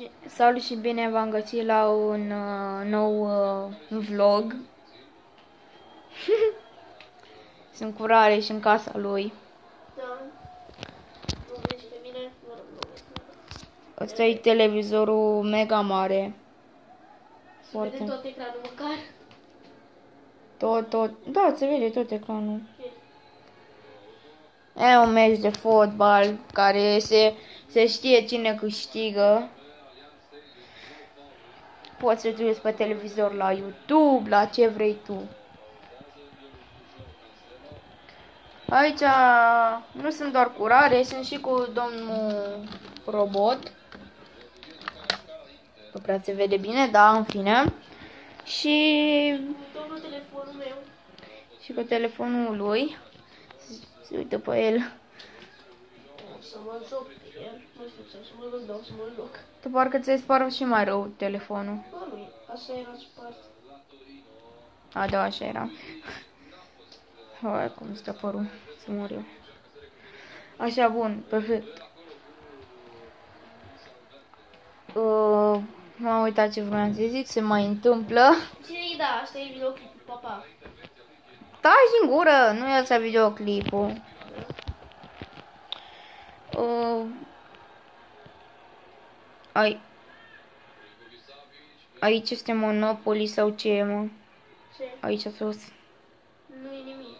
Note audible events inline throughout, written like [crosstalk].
Și, salut și bine v-am găsit la un uh, nou uh, vlog. [laughs] Sunt cu Rare și în casa lui. Da. Nu vezi pe mine? Mă rog, nu vezi. Ăsta e televizorul mega mare. Se vede Foarte. tot ecranul măcar. Tot, tot. Da, se vede tot ecranul. E un meci de fotbal care se, se știe cine câștigă. Poți să te uiți pe televizor la YouTube, la ce vrei tu. Aici nu sunt doar cu rare, sunt și cu domnul robot. Nu prea se vede bine, da, în fine. Și Domnul telefonul meu. și cu telefonul lui. Se- Se uită pe el. O să mă joc pe el. Nu știu ce, să mă joc, dar o să mă joc. Tu parcă ți-ai spart și mai rău telefonul. Bă, nu e. Așa era spart. A, da, așa era. Hai, cum stă părul. Să mor eu. Așa, bun, perfect. Uh, m-am uitat ce vreau să zic, se mai întâmplă. Și da, asta e videoclipul, papa. Taci din gură, nu e ăsta videoclipul. Uh, ai, aici este Monopoly sau ce e, mă? Ce? Aici sus. Nu e nimic.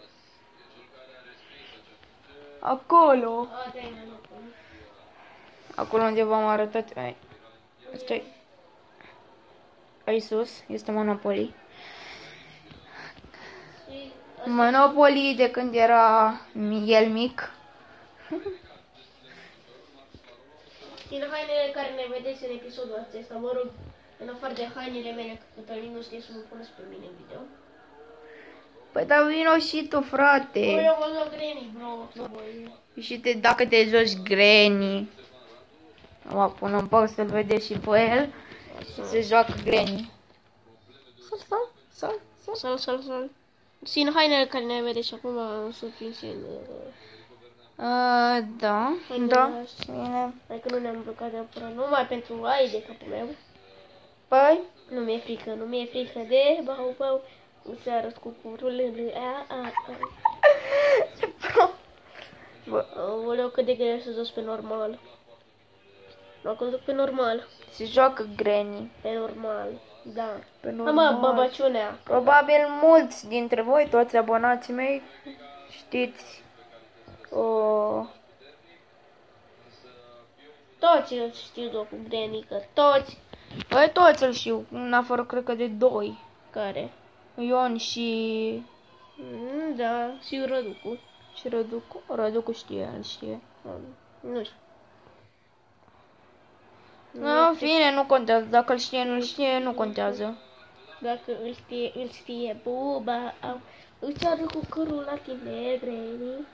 Acolo. A, da, e nu. Acolo unde v-am arătat. Ai. Stai. Aici sus este Monopoly. Și Monopoly de când era el mic. [laughs] din hainele care ne vedeți în episodul acesta, mă rog, în afară de hainele mele, că Cătălin nu știe să mă puneți pe mine în video. Păi dar vino și tu, Bă, frate. eu mă joc Granny, bro. Nu voi. Și te, dacă te joci Granny. Mă pun în pauză să-l vedeți și pe el. Și se joacă Granny. Sal, sal, sal, sal. Sal, sal, sal. Țin hainele care ne vedeți acum, o să fim și în... uh, Uh, da, Hainele da. astea. Bine. Adică nu ne-am îmbrăcat neapărat, numai pentru ai de capul meu. Păi, Nu mi-e frică, nu mi-e frică de bau bau. În seară cu curul a a a. Bă, Aoleu, cât de greu să jos pe normal. Nu conduc pe normal. se joacă Granny. Pe normal, da. Pe Mă, normal. babaciunea. Probabil mulți dintre voi, toți abonații mei, știți o... Toți îl știu doar cu Granny, că toți Păi toți îl știu, în afară cred că de doi. care. Ion și... Mm, da, și Răducu. și Răducu. Răducu știe, el știe. Mm, Nu știu. No, în fine, nu contează. Dacă îl știe, nu-l știe, nu contează. Dacă îl știe, îl știe buba, au, îți arăt cu cărul la tine, Granny.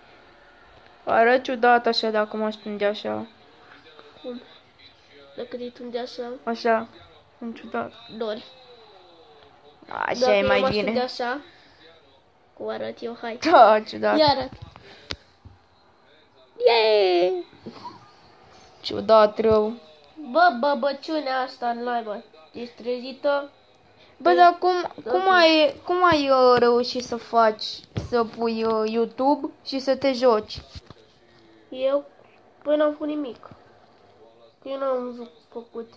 Arăt ciudat așa dacă mă ascunde așa. Cum? Dacă te tunde așa, Așa. Sunt ciudat. dori. Așa Dacă e eu mai mă bine. ascund așa, cum arăt eu, hai. Da, ciudat. Ia arăt. Yay! Ciudat rău. Bă, băbăciunea asta în laibă. Ești trezită? Bă, dar cum, cum ai, cum ai uh, reușit să faci, să pui uh, YouTube și să te joci? Eu? Păi n-am făcut nimic. Că eu n-am z- făcut.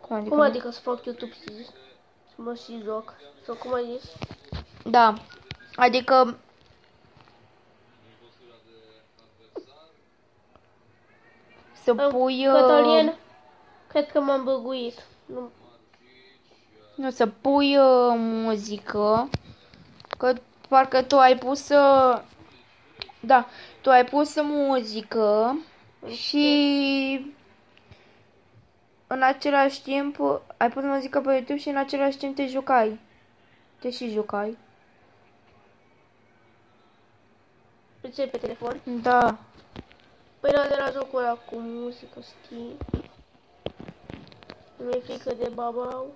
Cum adică? Cum adică să fac YouTube și să mă și joc? Sau cum ai zis? Da. Adică să pui uh, Cătălin, cred că m-am băguit. Nu, nu, să pui uh, muzică că parcă tu ai pus uh, da, tu ai pus muzică și în același timp ai pus muzică pe YouTube și în același timp te jucai. Te și jucai. pe ce pe telefon? Da. Păi la de la jocul ăla cu muzică, știi? Nu mi-e frică de babau.